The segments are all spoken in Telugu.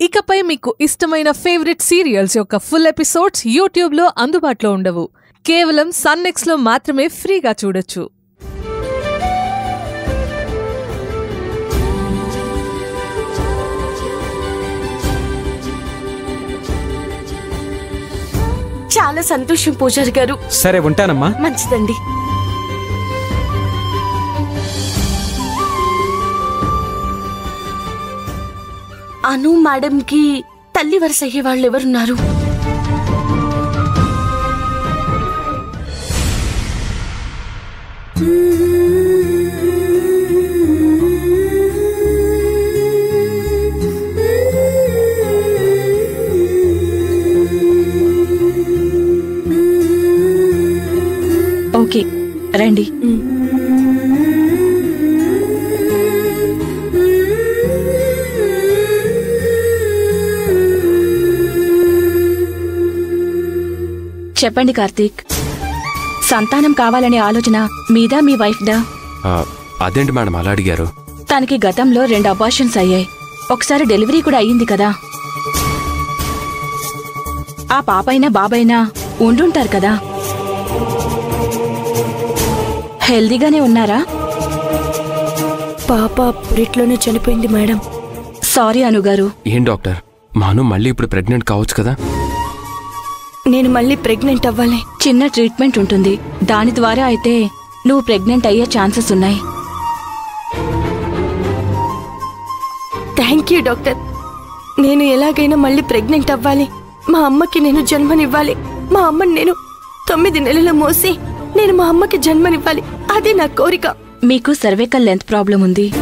ఇకపై మీకు ఇష్టమైన ఫేవరెట్ సీరియల్స్ యొక్క ఫుల్ ఎపిసోడ్స్ యూట్యూబ్లో అందుబాటులో ఉండవు. కేవలం సన్నెక్స్లో మాత్రమే ఫ్రీగా చూడొచ్చు. చాలా సంతోషం పూజారి గారు. సరే ఉంటానమ్మా. మంచిదండి. అను మేడంకి తల్లి వరుస అయ్యే వాళ్ళు ఎవరున్నారు ఓకే రండి. చెప్పండి కార్తీక్. సంతానం కావాలనే ఆలోచన మీదా మీ వైఫ్దా? అదేంటి మేడం అలా అడిగారు? తనకి గతంలో రెండు అబార్షన్స్ అయ్యాయి. ఒకసారి డెలివరీ కూడా అయ్యింది కదా. ఆ పాపైనా బాబైనా ఉండుంటారు కదా. హెల్దీగానే ఉన్నారా? పాప పురిట్లోనే చనిపోయింది మేడం. సారీ అనుగారు. ఏం డాక్టర్? మాను మళ్ళీ ఇప్పుడు ప్రెగ్నెంట్ కావచ్చు కదా? నేను మళ్ళీ ప్రెగ్నెంట్ అవ్వాలి. చిన్న ట్రీట్మెంట్ ఉంటుంది. దాని ద్వారా అయితే నువ్వు ప్రెగ్నెంట్ అయ్యే ఛాన్సెస్ ఉన్నాయి. Thank you doctor. నేను ఎలాగైనా మళ్ళీ ప్రెగ్నెంట్ అవ్వాలి. మా అమ్మకి నేను జన్మనివ్వాలి. మా అమ్మని నేను తొమ్మిది నెలలు మోసి నేను మా అమ్మకి జన్మనివ్వాలి. అదే నా కోరిక. మీకు సర్వైకల్ లెంత్ ప్రాబ్లం ఉంది.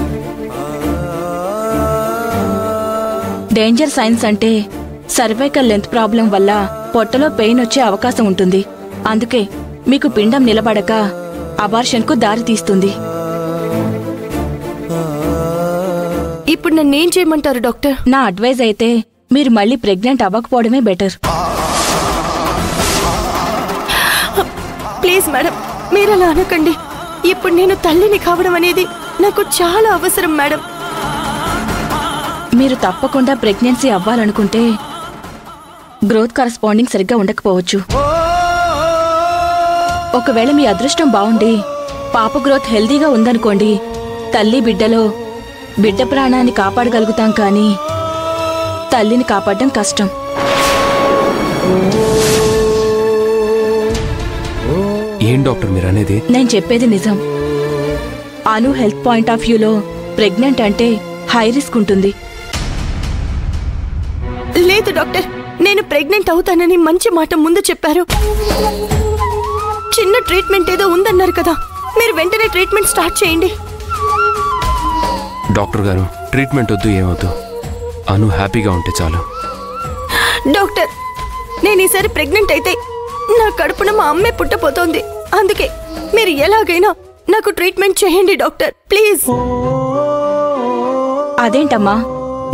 డేంజర్ సైన్స్ అంటే సర్వైకల్ లెంత్ ప్రాబ్లం వల్ల పొట్టలో పెయిన్ వచ్చే అవకాశం ఉంటుంది. అందుకే మీకు పిండం నిలబడక అబార్షన్కు దారి తీస్తుంది. ఇప్పుడు నన్ను ఏం చేయమంటారు డాక్టర్? నా అడ్వైజ్ అయితే మీరు మళ్ళీ ప్రెగ్నెంట్ అవ్వకపోవడమే బెటర్. ప్లీజ్ మేడం మీరు అలా అనకండి. ఇప్పుడు నేను తల్లిని కావడం అనేది నాకు చాలా అవసరం మేడం. మీరు తప్పకుండా ప్రెగ్నెన్సీ అవ్వాలనుకుంటే గ్రోత్ కరస్పాండింగ్ సరిగ్గా ఉండకపోవచ్చు. ఒకవేళ మీ అదృష్టం బాగుండి పాప గ్రోత్ హెల్దీగా ఉందనుకోండి తల్లి బిడ్డలో బిడ్డ ప్రాణాన్ని కాపాడగలుగుతాం కానీ తల్లిని కాపాడడం కష్టం. ఏం డాక్టర్ మీరు అనేది? నేను చెప్పేది నిజం. అను హెల్త్ పాయింట్ ఆఫ్ వ్యూలో ప్రెగ్నెంట్ అంటే హై రిస్క్ ఉంటుంది. లేదు డాక్టర్ ప్రెగ్నెంట్ అవుతానని మంచి మాట ముందు చెప్పారు. చిన్న ట్రీట్మెంట్ ఏదో ఉందన్నారు కదా మీరు వెంటనే ట్రీట్మెంట్ స్టార్ట్ చేయండి. డాక్టర్ గారు ట్రీట్మెంట్ వద్దు ఏమొద్దు. అను హ్యాపీగా ఉంటే చాలు. డాక్టర్ నేను ఈసారి ప్రెగ్నెంట్ అయితే నా కడుపున మా అమ్మే పుట్టపోతోంది అందుకే మీరు ఎలాగైనా నాకు ట్రీట్మెంట్ చేయండి డాక్టర్. ప్లీజ్. అదేంటమ్మా?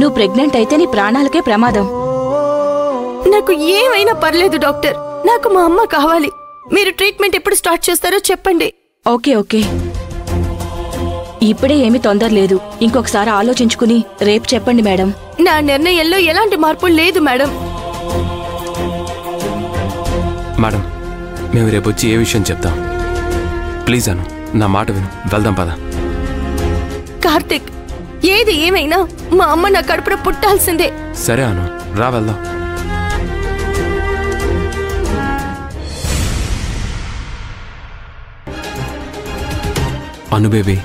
నువ్వు ప్రెగ్నెంట్ అయితే నీ ప్రాణాలకే ప్రమాదం. నాకు ఏమైనా పర్లేదు డాక్టర్. నాకు మా అమ్మ కావాలి. మీరు ట్రీట్మెంట్ ఎప్పుడు స్టార్ట్ చేస్తారో చెప్పండి. Okay okay. ఇప్పుడే ఏమీ తొందర లేదు. ఇంకొకసారి ఆలోచించుకుని రేపు చెప్పండి మేడం. నా నిర్ణయంలో ఎలాంటి మార్పు లేదు మేడం. మేడం మేము రేపు వచ్చి ఏ విషయం చెప్తాం? ప్లీజ్ అను నా మాట విను. వెళ్దాం పద. కార్తిక్ ఏది ఏమైనా మా అమ్మ నా కడుపున పుట్టాల్సిందే. సరే అను. రా వెళ్దాం. అను బేబీ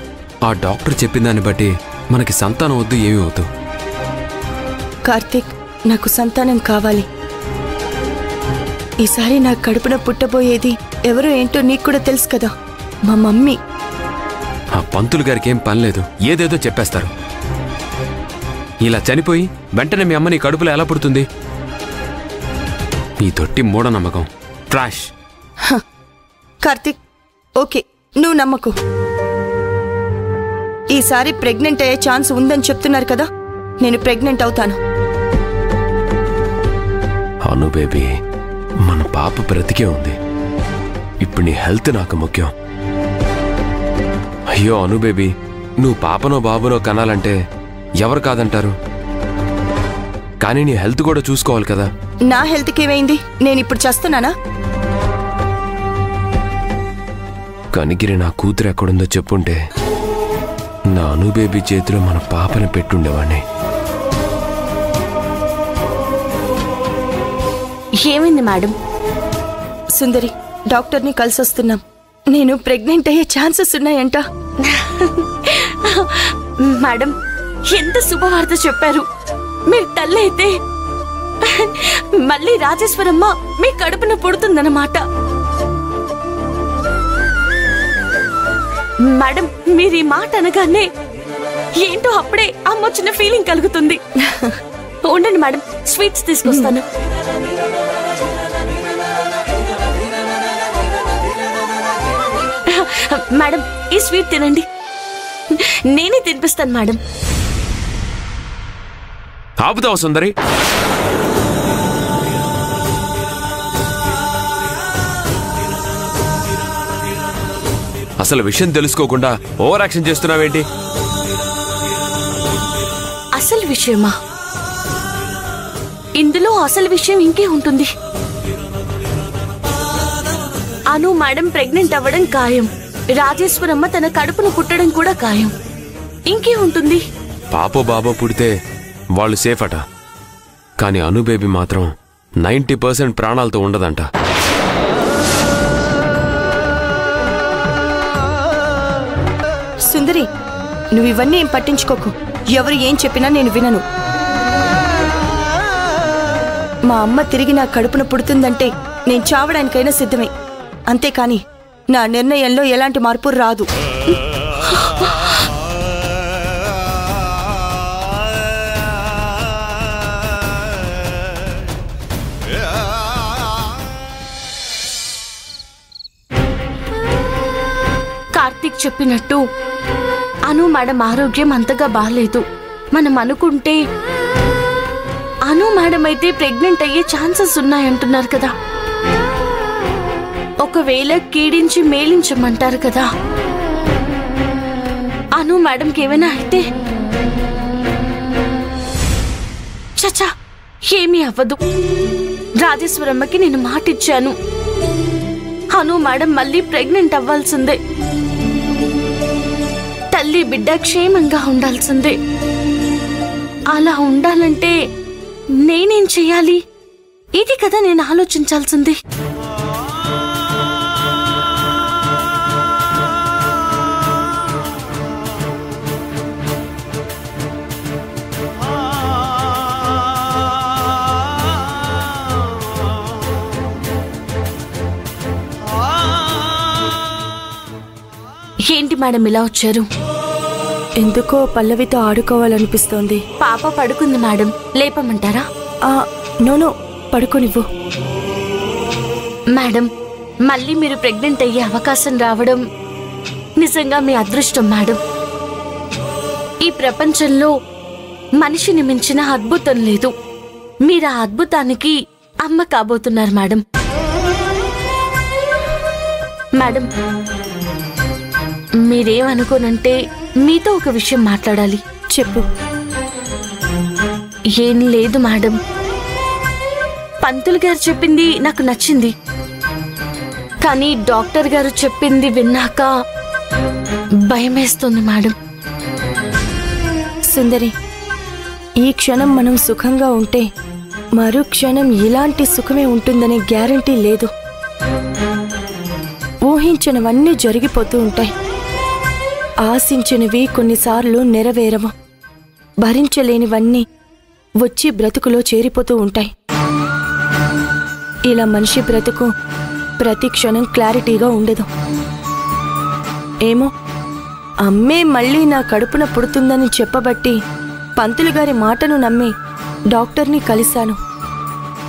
ఆ డాక్టర్ చెప్పిన దాన్ని బట్టి మనకి సంతానం వద్దు ఏమీ వద్దు. కార్తిక్ నాకు సంతానం కావాలి. ఈసారి నా కడుపున పుట్టబోయేది ఎవరో ఏంటో నీకు కూడా తెలుసు కదా. మా మమ్మీ. ఆ పంతులు గారికి ఏం పని లేదు. ఏదేదో చెప్పేస్తారు. ఇలా చనిపోయి వెంటనే మీ అమ్మ నీ కడుపులో ఎలా పుడుతుంది? ఈ తొట్టి మూఢనమ్మకం. ట్రాష్. కార్తిక్ ఓకే నువ్వు నమ్మకు. ఈసారి ప్రెగ్నెంట్ అయ్యే ఛాన్స్ ఉందని చెప్తున్నారు కదా నేను ప్రెగ్నెంట్ అవుతాను. అను బేబీ మన పాప బ్రతికే ఉంది. ఇప్పుడు నీ హెల్త్ నాకు ముఖ్యం. అయ్యో అను బేబీ నువ్వు పాపనో బాబునో కనాలంటే ఎవరు కాదంటారు? కానీ నీ హెల్త్ కూడా చూసుకోవాలి కదా. నా హెల్త్కి ఏమైంది? నేను ఇప్పుడు చేస్తున్నానా? కనిగిరి నా కూతురు ఎక్కడుందో చెప్పుంటే నా అనుబేబీ చేతిలో మన పాపని పెట్టుండేవాణ్ణి. ఏమైంది మేడం? సుందరి డాక్టర్ని కలిసి వస్తున్నాం నేను ప్రెగ్నెంట్ అయ్యే ఛాన్సెస్ ఉన్నాయంట. మేడం ఎంత శుభవార్త చెప్పారు. మీరు తల్లైతే మళ్ళీ రాజేశ్వరమ్మ మీ కడుపున పుడుతుందన్నమాట. మేడం మీరు ఈ మాట అనగానే ఏంటో అప్పుడే అమ్మొచ్చిన ఫీలింగ్ కలుగుతుంది. ఉండండి మేడం స్వీట్స్ తీసుకొస్తాను. మేడం ఈ స్వీట్ తినండి. నేనే తినిపిస్తాను మేడం. ఆపుతావు సుందరి? అసలు విషయం తెలుసుకోకుండా ఓవర్ యాక్షన్ చేస్తున్నావేంటి? అసలు విషయమా? ఇందులో అసలు విషయం ఇంకే ఉంటుంది. అను మేడం ప్రెగ్నెంట్ అవ్వడం ఖాయం. రాజేశ్వరమ్మ తన కడుపును పుట్టడం కూడా ఖాయం. ఇంకే ఉంటుంది. పాపో బాబో పుడితే వాళ్ళు సేఫ్ అట. కానీ అను బేబీ మాత్రం నైంటీ పర్సెంట్ ప్రాణాలతో ఉండదంట. సుందరి నువ్వు ఇవన్నీ ఏం పట్టించుకోకు. ఎవరు ఏం చెప్పినా నేను వినను. మా అమ్మ తిరిగి నా కడుపున పుడుతుందంటే నేను చావడానికైనా సిద్ధమే. అంతేకాని నా నిర్ణయంలో ఎలాంటి మార్పు రాదు. కార్తీక్ చెప్పినట్టు అను మేడం ఆరోగ్యం అంతగా బాగాలేదు మనం అనుకుంటే అను మేడం అయితే ప్రెగ్నెంట్ అయ్యే ఛాన్సెస్ ఉన్నాయంటున్నారు కదా. ఒకవేళ కీడించి మేలించమంటారు కదా. అను మేడంకి ఏమైనా అయితే చచా ఏమీ అవ్వదు. రాజేశ్వరమ్మకి నేను మాటిచ్చాను. అను మేడం మళ్ళీ ప్రెగ్నెంట్ అవ్వాల్సిందే. తల్లి బిడ్డ క్షేమంగా ఉండాల్సిందే. అలా ఉండాలంటే నేనేం చెయ్యాలి? ఇది కదా నేను ఆలోచించాల్సింది. ఏంటి మేడం ఇలా వచ్చారు? ఎందుకో పల్లవితో ఆడుకోవాలనిపిస్తోంది. పాప పడుకుంది మేడం. లేపమంటారా? ఆ నోనో పడుకోనివ్వు. మేడం మళ్ళీ మీరు ప్రెగ్నెంట్ అయ్యే అవకాశం రావడం నిజంగా మీ అదృష్టం మేడం. ఈ ప్రపంచంలో మనిషిని మించిన అద్భుతం లేదు. మీరు ఆ అద్భుతానికి అమ్మ కాబోతున్నారు మేడం. మేడం మీరేమనుకోనంటే మీతో ఒక విషయం మాట్లాడాలి. చెప్పు. ఏం లేదు మేడం. పంతులు గారు చెప్పింది నాకు నచ్చింది. కానీ డాక్టర్ గారు చెప్పింది విన్నాక భయమేస్తుంది మేడం. సుందరి ఈ క్షణం మనం సుఖంగా ఉంటే మరో క్షణం ఇలాంటి సుఖమే ఉంటుందనే గ్యారంటీ లేదు. ఊహించినవన్నీ జరిగిపోతూ ఉంటాయి. ఆశించినవి కొన్నిసార్లు నెరవేరవు. భరించలేనివన్నీ వచ్చి బ్రతుకులో చేరిపోతూ ఉంటాయి. ఇలా మనిషి బ్రతుకు ప్రతి క్షణం క్లారిటీగా ఉండదు. ఏమో అమ్మే మళ్ళీ నా కడుపున పుడుతుందని చెప్పబట్టి పంతులు గారి మాటను నమ్మి డాక్టర్ని కలిశాను.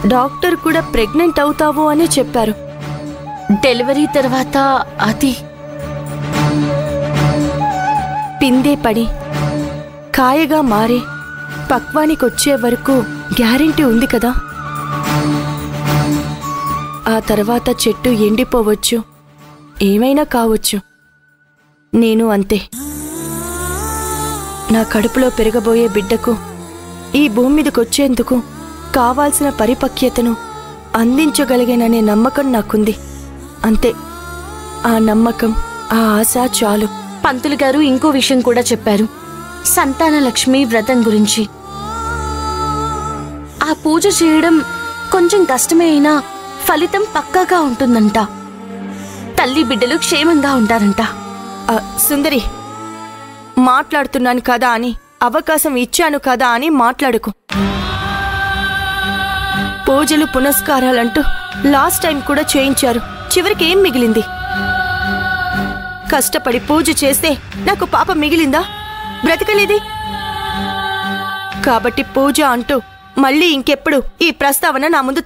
డాక్టర్ కూడా ప్రెగ్నెంట్ అవుతావు అని చెప్పారు. డెలివరీ తర్వాత అది పిందే పడి కాయగా మారి పక్వానికొచ్చే వరకు గ్యారెంటీ ఉంది కదా? ఆ తర్వాత చెట్టు ఎండిపోవచ్చు. ఏమైనా కావచ్చు. నేను అంతే. నా కడుపులో పెరగబోయే బిడ్డకు ఈ భూమి మీదకొచ్చేందుకు కావాల్సిన పరిపక్వతను అందించగలిగాననే నమ్మకం నాకుంది. అంతే. ఆ నమ్మకం ఆ ఆశ చాలు. పంతులు గారు ఇంకో విషయం కూడా చెప్పారు. సంతాన లక్ష్మి వ్రతం గురించి. ఆ పూజ చేయడం కొంచెం కష్టమే అయినా ఫలితం పక్కాగా ఉంటుందంట. తల్లి బిడ్డలు క్షేమంగా ఉంటారంట. సుందరి మాట్లాడుతున్నాను కదా అని అవకాశం ఇచ్చాను కదా అని మాట్లాడుకు. పూజలు పునస్కారాలంటూ లాస్ట్ టైం కూడా చేయించారు. చివరికి ఏం మిగిలింది? కష్టపడి పూజ చేస్తే నాకు పాప మిగిలిందా? బ్రతకలేదే. కాబట్టి పూజ అంటూ మళ్ళీ ఇంకెప్పుడు ఈ ప్రస్తావన నా ముందు